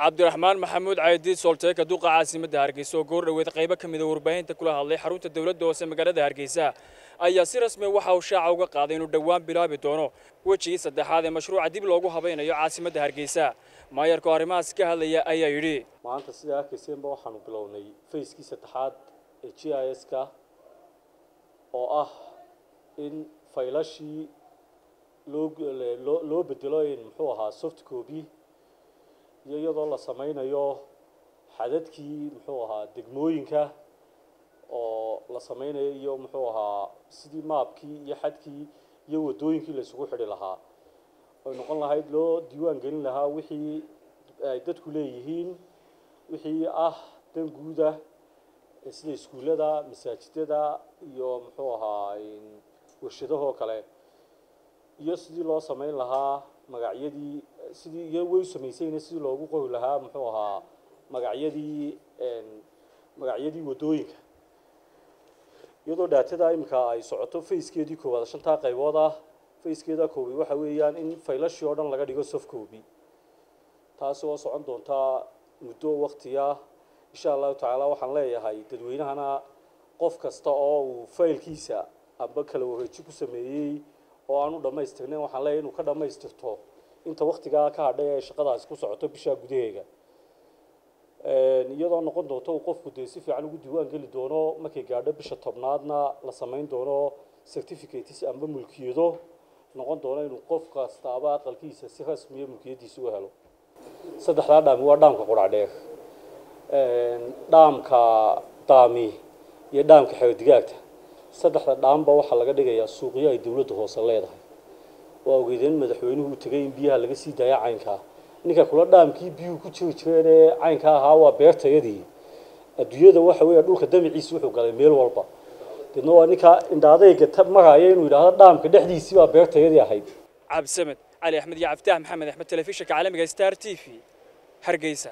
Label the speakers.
Speaker 1: cabdiraxmaan maxamuud caydiid solteeka duqa caasimadda hargeysa oo goor dhoweed qaybo ka mida warbaahinta kula hadlay xarunta dowladda hoose magaalada hargeysa ayaa si rasmi waxa uu shaaca uga qaaday inuu dhowaan bilaabi doono wejigii saddexaad ee mashruuca dib loogu habaynayo caasimadda hargeysa. Maayarka oo arrimahaas ka hadlaya ayaa yidhi
Speaker 2: maanta sidaa arkayseenba waxaanu bilownay fayskii saddexaad ee g i s ka oo ah in faylashii loo bedelo in muxuu ahaa soft copy iyo iyadoo la sameynayo xadadkii muxuu ahaa degmooyinka oo la sameynayo iyo muxuu ahaa sidii maabkii iyo xadkii iyo waddooyinkii la isugu xidhi lahaa. Oy noqon lahayd loo diiwaan gelin lahaa wixii ay dadku leeyihiin wixii ah dan guuda sida iskuullada masaajidada iyo muxuu ahaa warshadahoo kale. Iyo sidii loo sameyn lahaa magacyadii sidii iyo way samaysayna sidii loogu qori lahaa muxuu ahaa magacyadii magacyadii waddooyinka. Iyadoo dhaatada iminka ay socoto fayskeedii koowaad shantaa qaybood ah fayskeeda koobi waxa weeyaan in faylashii oo dhan laga dhigo soft copy taasi oo socon doontaa muddo waktiya insha allahu tacaala waxaan leeyahay dadweynahana qof kasta oo uu faylkiisa amba kala wareeji ku sameeyey oo aanu dhammaystirnayn waxaan leeyahay inuu ka dhammaystirto inta waktigaa ka hadhay ee shaqadaasi ku socoto bishaa gudaheega. Iyadoo noqon doonto uu qofku dee si fiican ugu diiwaan geli doono markay gaadho bisha tobnaadna la samayn doono certificates amba mulkiyado noqon doono inuu qof kastaaba aqalkiisa si rasmiya mulkiyadiisa u helo. Saddexdaa dhaami waa dhaamka quracdheer dhaamka daami iyo dhaamka xeerdigaagta saddexda dhaamba waxaa laga dhigayaa suuqyo ay dowladda hoose leedahay waa ogeydeen madaxweynuhu tegay in biyaha laga sii daaya caynkaa ninka kula dhaamkii biyuhu ku jiri jireen ee caynka ahaa waa beertayadii. Adduunyada waxa weeya dhulka damiciisi wuxuu galay meel walba. Deedna waa ninka indhaadayga tab maraya inuu yidhaahdo dhaamka dhexdiisii baa beertayadii ahayd.
Speaker 1: Cabdisamed cali axmed iyo cabditaah maxamed axmed telefishinka caalamiga star t v. Hargeysa